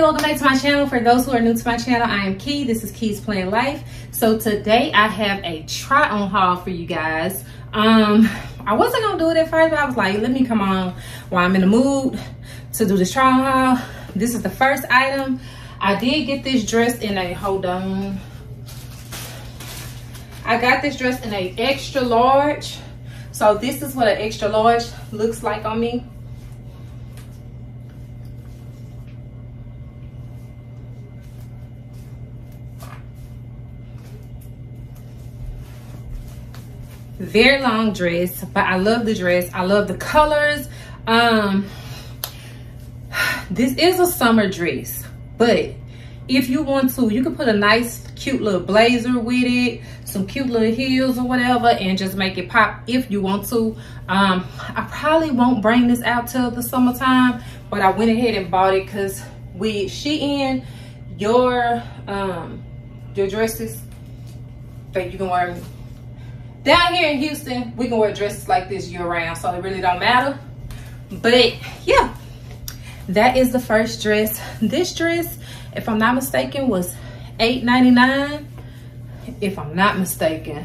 welcome back to my channel. For those who are new to my channel, I am Keii. This is Keiis Planned Lyfe. So today I have a try on haul for you guys. Um, I wasn't gonna do it at first, but I was like, let me come on while I'm in the mood to do this trial haul. This is the first item. I did get this dress in a, hold on. I got this dress in a extra large. So this is what an extra large looks like on me. Very long dress but i love the dress. I love the colors. Um this is a summer dress but if you want to you can put a nice cute little blazer with it some cute little heels or whatever and just make it pop if you want to. Um i probably won't bring this out till the summertime but i went ahead and bought it because with shein your um your dresses that you can wear down here in Houston, we can wear dresses like this year round, so it really don't matter. But yeah, that is the first dress. This dress, if I'm not mistaken, was $8.99, if I'm not mistaken.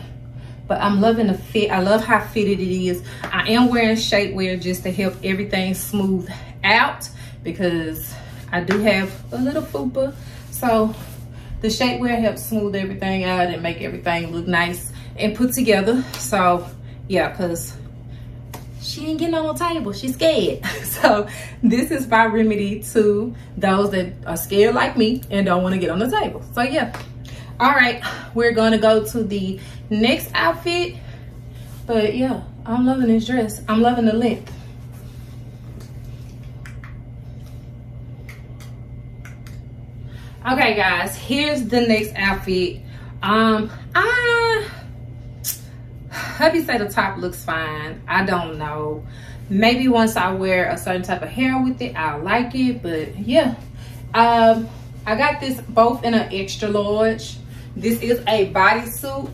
But I'm loving the fit. I love how fitted it is. I am wearing shapewear just to help everything smooth out because I do have a little fupa. So the shapewear helps smooth everything out and make everything look nice and put together. So yeah, cause she ain't getting on the table. She's scared. so this is my remedy to those that are scared like me and don't want to get on the table. So yeah. All right, we're gonna go to the next outfit. But yeah, I'm loving this dress. I'm loving the length. Okay guys, here's the next outfit. Um, I hubby said the top looks fine. I don't know. Maybe once I wear a certain type of hair with it, I'll like it. But yeah, um, I got this both in an extra large. This is a bodysuit.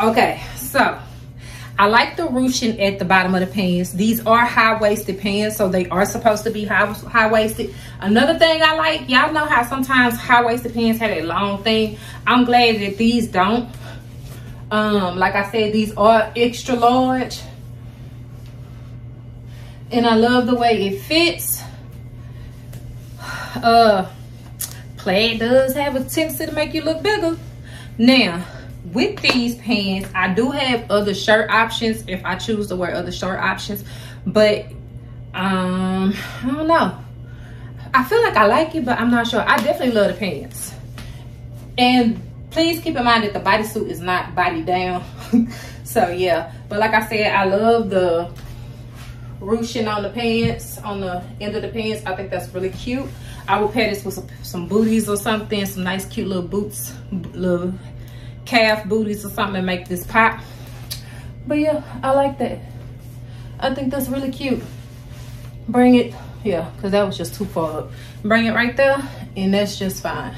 Okay, so I like the ruching at the bottom of the pants. These are high-waisted pants, so they are supposed to be high-waisted. Another thing I like, y'all know how sometimes high-waisted pants have a long thing. I'm glad that these don't. Um, like I said, these are extra large. And I love the way it fits. Uh, plaid does have a tendency to make you look bigger. Now, with these pants i do have other shirt options if i choose to wear other shirt options but um i don't know. I feel like i like it but i'm not sure. I definitely love the pants. And please keep in mind that the bodysuit is not body down. So yeah. But like i said i love the ruching on the pants on the end of the pants. I think that's really cute. I will pair this with some, some booties or something some nice cute little boots little calf booties or something and make this pop. But yeah, I like that. I think that's really cute. Bring it, yeah, because that was just too far up. Bring it right there, and that's just fine.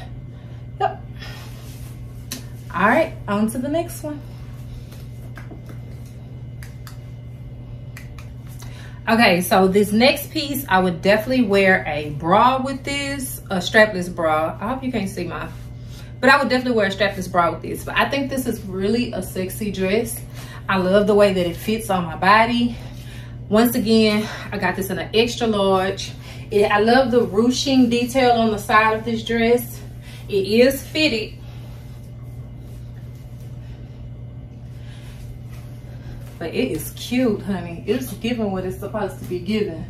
Yep. All right, on to the next one. Okay, so this next piece, I would definitely wear a bra with this, a strapless bra. I hope you can't see my but I would definitely wear a strapless bra with this. But I think this is really a sexy dress. I love the way that it fits on my body. Once again, I got this in an extra large. It, I love the ruching detail on the side of this dress. It is fitted. But it is cute, honey. It's giving what it's supposed to be giving.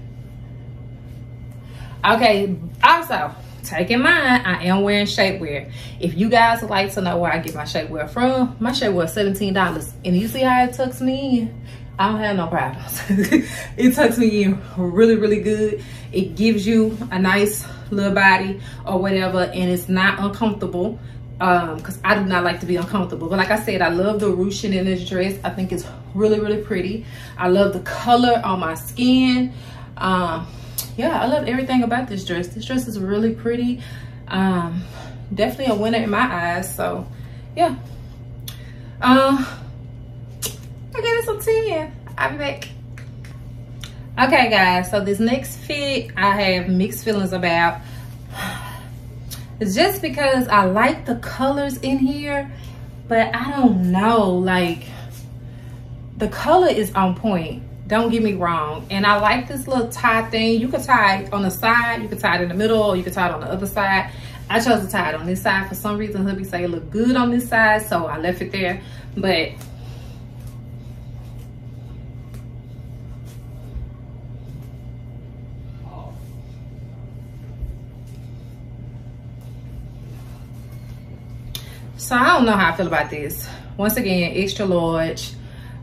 Okay, also, take in mind i am wearing shapewear. If you guys would like to know where i get my shapewear from my shapewear is 17 dollars. And you see how it tucks me in? I don't have no problems. It tucks me in really really good. It gives you a nice little body or whatever and it's not uncomfortable um because i do not like to be uncomfortable. But like i said i love the ruching in this dress. I think it's really really pretty. I love the color on my skin. Um yeah i love everything about this dress. This dress is really pretty. Um definitely a winner in my eyes so yeah. Um i give it some 10 i'm back. Okay guys so this next fit i have mixed feelings about. It's just because i like the colors in here but i don't know like the color is on point don't get me wrong. And i like this little tie thing. You can tie it on the side you can tie it in the middle or you can tie it on the other side. I chose to tie it on this side. For some reason hubby say it looked good on this side so i left it there. But So I don't know how I feel about this. Once again, extra large.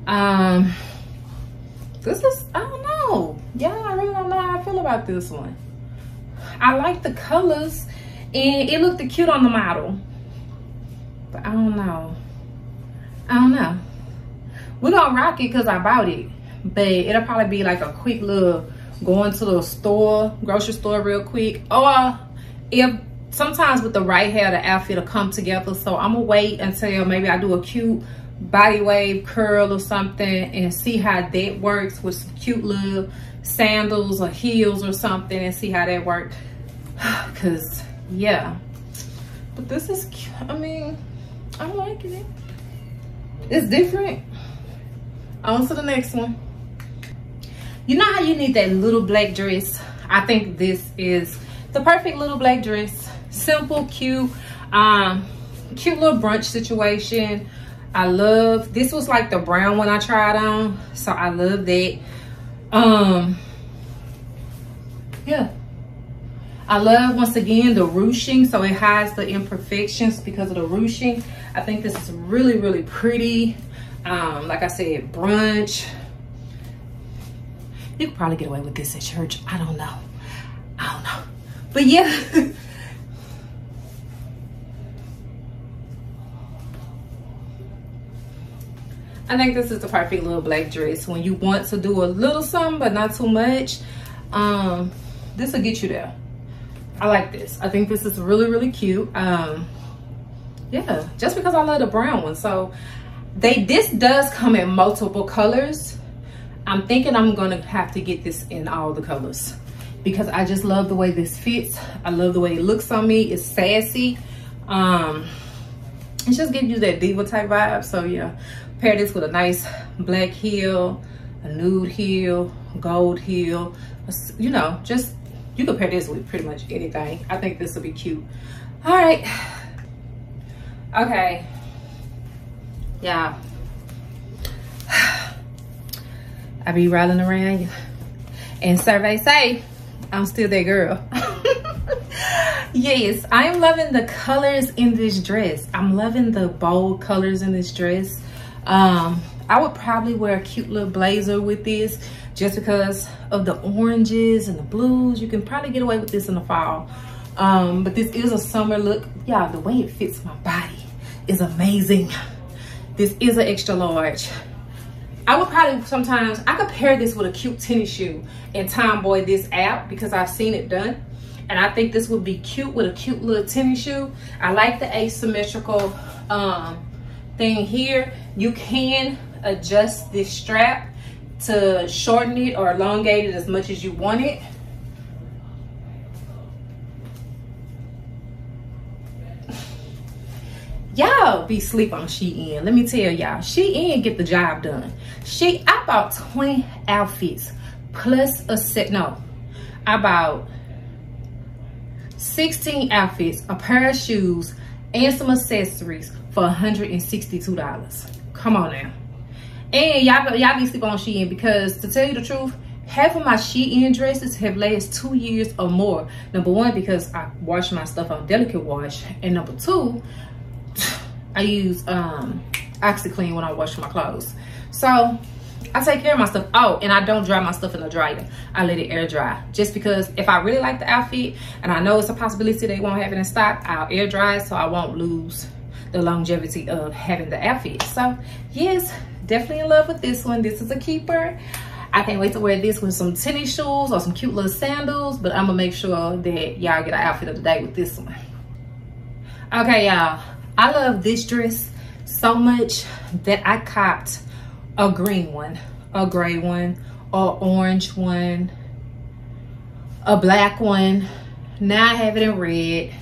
Um, this is, I don't know. Yeah, I really don't know how I feel about this one. I like the colors and it looked cute on the model. But I don't know. I don't know. We're gonna rock it because I bought it. But it'll probably be like a quick little going to the store, grocery store real quick. Or if sometimes with the right hair, the outfit will come together. So I'm gonna wait until maybe I do a cute body wave curl or something and see how that works with some cute little sandals or heels or something and see how that works. Cause yeah, but this is, cute. I mean, I'm liking it. It's different. On to the next one. You know how you need that little black dress? I think this is the perfect little black dress simple cute um cute little brunch situation i love this was like the brown one i tried on so i love that. Um yeah. I love once again the ruching so it hides the imperfections because of the ruching. I think this is really really pretty. Um like i said brunch. You could probably get away with this at church. I don't know. I don't know. But yeah I think this is the perfect little black dress when you want to do a little something but not too much. Um, this will get you there. I like this. I think this is really, really cute. Um, yeah, just because I love the brown one. So they this does come in multiple colors. I'm thinking I'm gonna have to get this in all the colors because I just love the way this fits. I love the way it looks on me. It's sassy. Um, it just gives you that diva type vibe. So yeah, pair this with a nice black heel, a nude heel, gold heel, you know, just, you can pair this with pretty much anything. I think this will be cute. All right. Okay. Yeah. I be rolling around and survey say I'm still that girl. yes, I'm loving the colors in this dress. I'm loving the bold colors in this dress. Um, I would probably wear a cute little blazer with this just because of the oranges and the blues. You can probably get away with this in the fall. Um, but this is a summer look. Yeah, the way it fits my body is amazing. This is an extra large. I would probably sometimes, I could pair this with a cute tennis shoe and tomboy this out because I've seen it done. And I think this would be cute with a cute little tennis shoe. I like the asymmetrical um, thing here. You can adjust this strap to shorten it or elongate it as much as you want it. y'all be sleep on Shein. Let me tell y'all, she Shein get the job done. She, I bought 20 outfits plus a set, no, I bought 16 outfits, a pair of shoes, and some accessories for $162. Come on now. And y'all y'all be sleeping on Shein because to tell you the truth, half of my Shein dresses have lasted two years or more. Number one, because I wash my stuff on delicate wash. And number two, I use um, OxiClean when I wash my clothes. So I take care of my stuff. Oh, and I don't dry my stuff in the dryer. I let it air dry. Just because if I really like the outfit and I know it's a possibility they won't have it in stock, I'll air dry it so I won't lose the longevity of having the outfit. So yes, definitely in love with this one. This is a keeper. I can't wait to wear this with some tennis shoes or some cute little sandals, but I'm gonna make sure that y'all get an outfit of the day with this one. Okay, y'all, I love this dress so much that I copped a green one, a gray one, a orange one, a black one. Now I have it in red.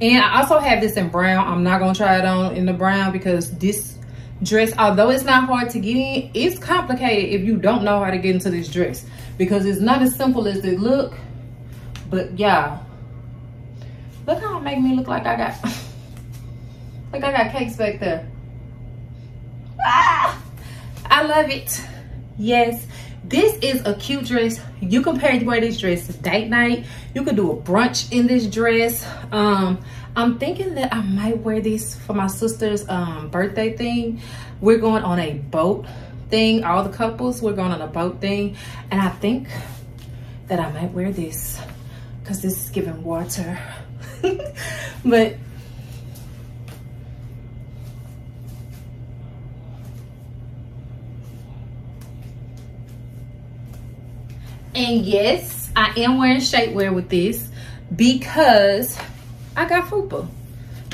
And I also have this in brown. I'm not gonna try it on in the brown because this dress, although it's not hard to get in, it's complicated if you don't know how to get into this dress because it's not as simple as it look. But yeah, look how it make me look like I got, like I got cakes back there. Ah, I love it. Yes, this is a cute dress. You can pair wear this dress date night. You could do a brunch in this dress. Um, I'm thinking that I might wear this for my sister's um, birthday thing. We're going on a boat thing. All the couples, we're going on a boat thing. And I think that I might wear this because this is giving water. but And yes, I am wearing shapewear with this because I got fupa.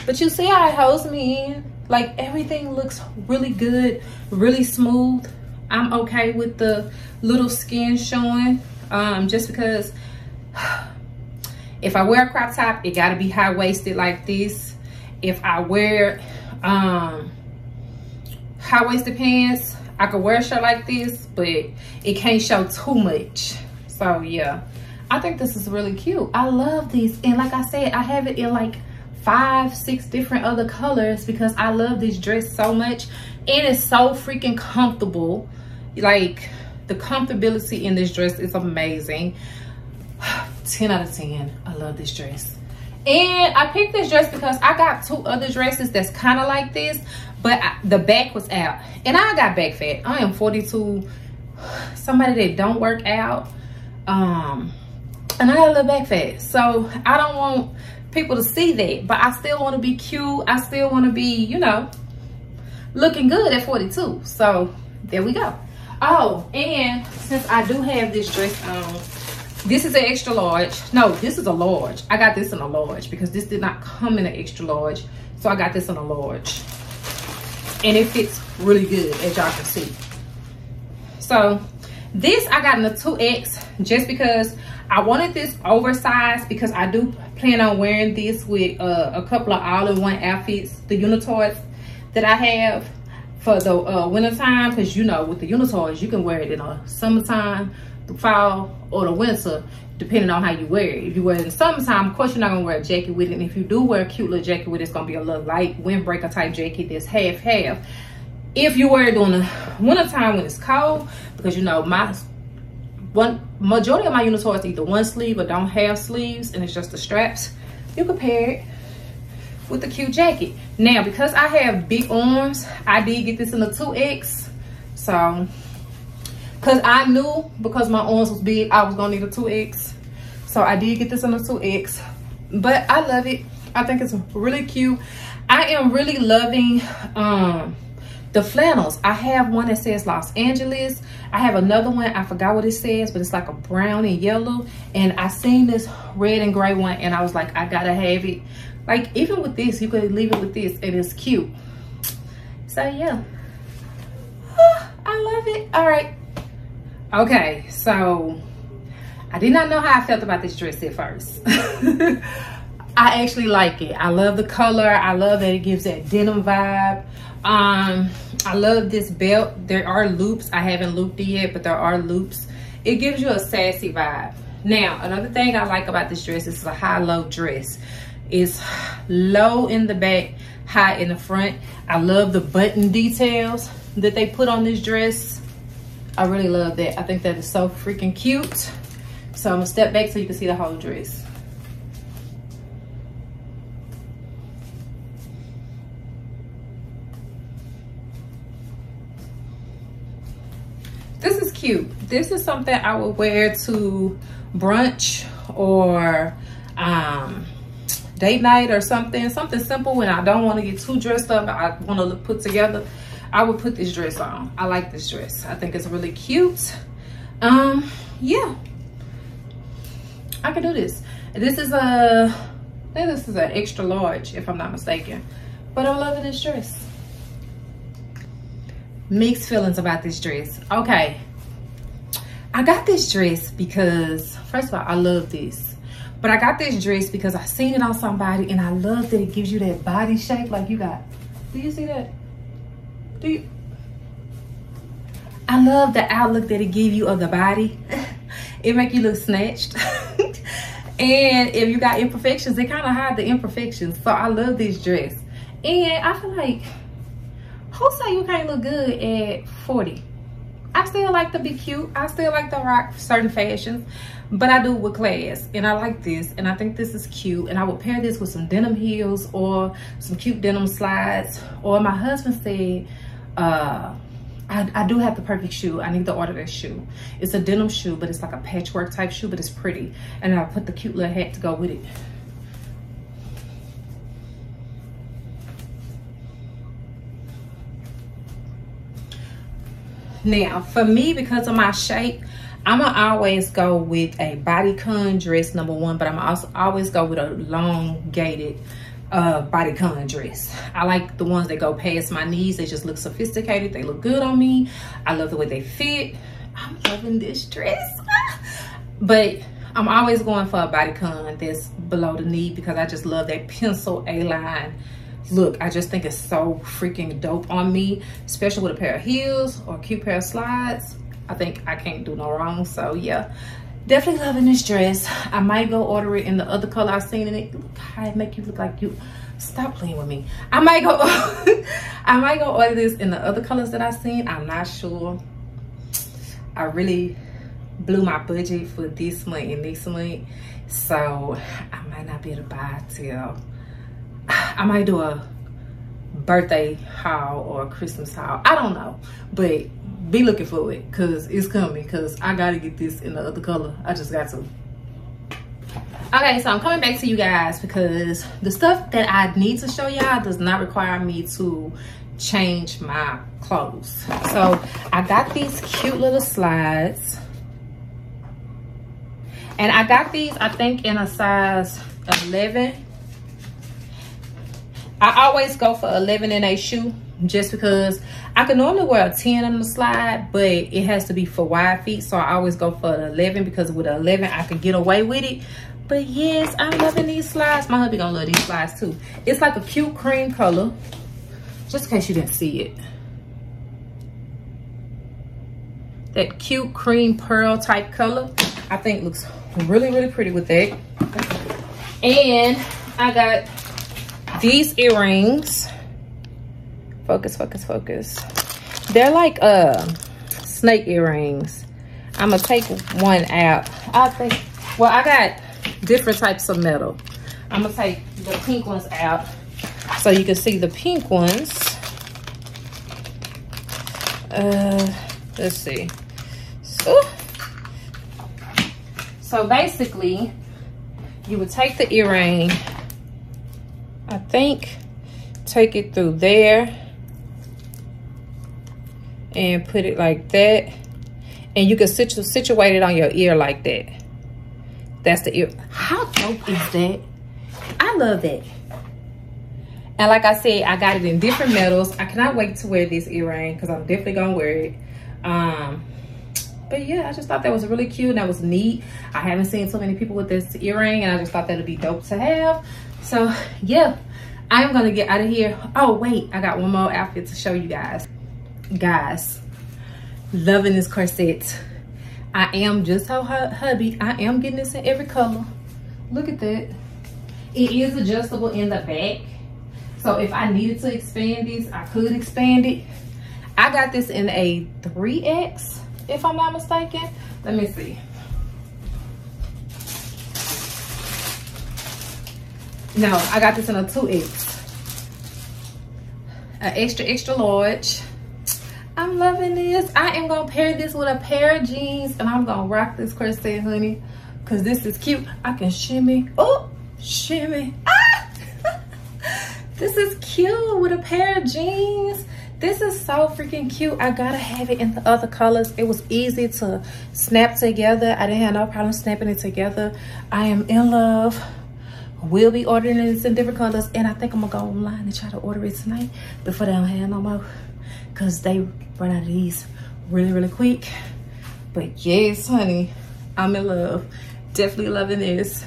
But you see how it holds me in? Like everything looks really good, really smooth. I'm okay with the little skin showing um, just because if I wear a crop top, it gotta be high-waisted like this. If I wear um, high-waisted pants, I could wear a shirt like this, but it can't show too much. So yeah, I think this is really cute. I love these. And like I said, I have it in like five, six different other colors because I love this dress so much. And it's so freaking comfortable. Like the comfortability in this dress is amazing. 10 out of 10. I love this dress. And I picked this dress because I got two other dresses that's kind of like this, but I, the back was out. And I got back fat. I am 42. Somebody that don't work out um, and I got a little back fat. So I don't want people to see that, but I still want to be cute. I still want to be, you know, looking good at 42. So there we go. Oh, and since I do have this dress on, this is an extra large. No, this is a large. I got this in a large because this did not come in an extra large. So I got this in a large. And it fits really good, as y'all can see. So this I got in a 2X just because I wanted this oversized because I do plan on wearing this with uh, a couple of all-in-one outfits, the unitards that I have for the uh, winter time because you know with the unitards you can wear it in the summertime, the fall, or the winter depending on how you wear it. If you wear it in summertime, of course you're not gonna wear a jacket with it. And if you do wear a cute little jacket with it, it's gonna be a little light windbreaker type jacket that's half half if you wear it during the winter time when it's cold because you know my one majority of my unitards either one sleeve or don't have sleeves and it's just the straps you can pair it with the cute jacket. Now because i have big arms i did get this in the 2x so because i knew because my arms was big i was gonna need a 2x so i did get this in the 2x but i love it. I think it's really cute. I am really loving um the flannels, I have one that says Los Angeles. I have another one, I forgot what it says, but it's like a brown and yellow. And I seen this red and gray one and I was like, I gotta have it. Like even with this, you could leave it with this and it's cute. So yeah, I love it. All right. Okay, so I did not know how I felt about this dress at first. I actually like it. I love the color. I love that it gives that denim vibe um i love this belt. There are loops. I haven't looped it yet but there are loops. It gives you a sassy vibe. Now another thing i like about this dress is a high-low dress. It's low in the back high in the front. I love the button details that they put on this dress. I really love that. I think that is so freaking cute. So i'm gonna step back so you can see the whole dress This is something I would wear to brunch or um, date night or something. Something simple when I don't want to get too dressed up. I want to look put together. I would put this dress on. I like this dress. I think it's really cute. Um, yeah. I can do this. This is a, I think this is an extra large if I'm not mistaken. But I'm loving this dress. Mixed feelings about this dress. Okay. I got this dress because, first of all, I love this. But I got this dress because I seen it on somebody and I love that it gives you that body shape like you got. Do you see that? Do you? I love the outlook that it give you of the body. it make you look snatched. and if you got imperfections, it kind of hide the imperfections. So I love this dress. And I feel like, who say you can't look good at 40? I still like to be cute. I still like to rock certain fashions, but I do with class. And I like this, and I think this is cute. And I would pair this with some denim heels or some cute denim slides. Or my husband said, uh, I, I, do have the perfect shoe. I need to order this shoe. It's a denim shoe, but it's like a patchwork type shoe, but it's pretty. And I put the cute little hat to go with it. Now, for me, because of my shape, I'm gonna always go with a bodycon dress, number one, but I'm also always go with a long gated uh, bodycon dress. I like the ones that go past my knees. They just look sophisticated. They look good on me. I love the way they fit. I'm loving this dress. but I'm always going for a bodycon that's below the knee because I just love that pencil A-line look i just think it's so freaking dope on me especially with a pair of heels or a cute pair of slides. I think i can't do no wrong so yeah. Definitely loving this dress. I might go order it in the other color i've seen in it. Look how it make you look like you stop playing with me. I might go i might go order this in the other colors that i've seen. I'm not sure. I really blew my budget for this month and next month so i might not be able to buy till I might do a birthday haul or a Christmas haul. I don't know, but be looking for it because it's coming because I got to get this in the other color. I just got to. Okay, so I'm coming back to you guys because the stuff that I need to show y'all does not require me to change my clothes. So I got these cute little slides. And I got these, I think, in a size 11 I always go for 11 in a shoe just because I can normally wear a 10 on the slide, but it has to be for wide feet. So I always go for an 11 because with an 11, I can get away with it. But yes, I'm loving these slides. My hubby gonna love these slides too. It's like a cute cream color, just in case you didn't see it. That cute cream pearl type color, I think looks really, really pretty with that. And I got these earrings. Focus focus focus. They're like uh snake earrings. I'm gonna take one out. I think well i got different types of metal. I'm gonna take the pink ones out so you can see the pink ones. Uh let's see. So so basically you would take the earring I think take it through there and put it like that. And you can situ situate it on your ear like that. That's the ear how dope is that? I love that. And like i said i got it in different metals. I cannot wait to wear this earring because i'm definitely gonna wear it. Um but yeah i just thought that was really cute and that was neat i haven't seen so many people with this earring and i just thought that'd be dope to have so yeah, I'm gonna get out of here. Oh wait, I got one more outfit to show you guys. Guys, loving this corset. I am just how hubby, I am getting this in every color. Look at that. It is adjustable in the back. So if I needed to expand this, I could expand it. I got this in a 3X, if I'm not mistaken. Let me see. No, I got this in a 2X. An extra, extra large. I'm loving this. I am gonna pair this with a pair of jeans and I'm gonna rock this corset, honey. Cause this is cute. I can shimmy. Oh, shimmy. Ah! this is cute with a pair of jeans. This is so freaking cute. I gotta have it in the other colors. It was easy to snap together. I didn't have no problem snapping it together. I am in love. We'll be ordering this in different colors. And I think I'm gonna go online and try to order it tonight before they don't have no more. Cause they run out of these really, really quick. But yes, honey, I'm in love. Definitely loving this.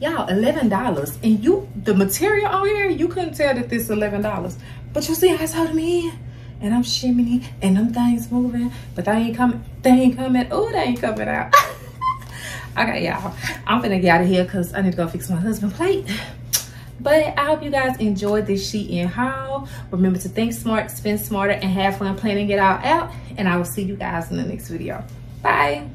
Y'all, $11. And you, the material on here, you couldn't tell that this is $11. But you see how it's holding me in? And I'm shimmying and them things moving. But they ain't coming, they ain't coming. Oh, they ain't coming out. okay, y'all. I'm gonna get out of here because I need to go fix my husband plate. But I hope you guys enjoyed this Shein haul. Remember to think smart, spend smarter, and have fun planning it all out. And I will see you guys in the next video. Bye.